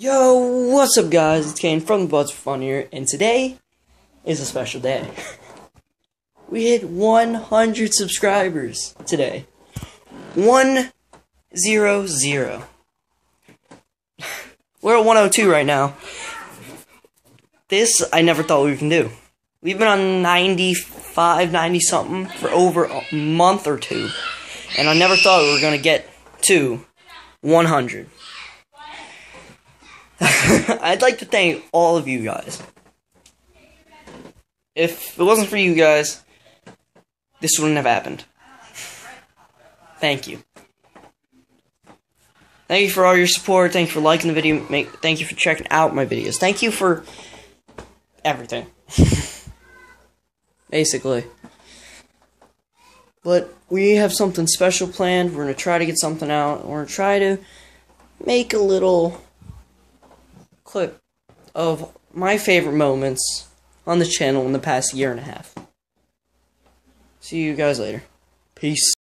Yo, what's up guys? It's Kane from the Buds Fun here, and today is a special day. We hit 100 subscribers today. One zero zero. We're at 102 right now. This I never thought we can do. We've been on 95, 90 something for over a month or two, and I never thought we were gonna get to 100. I'd like to thank all of you guys. If it wasn't for you guys, this wouldn't have happened. Thank you. Thank you for all your support. Thank you for liking the video. Make, thank you for checking out my videos. Thank you for everything. Basically. But we have something special planned. We're going to try to get something out. We're going to try to make a little clip of my favorite moments on the channel in the past year and a half. See you guys later. Peace.